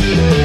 Yeah.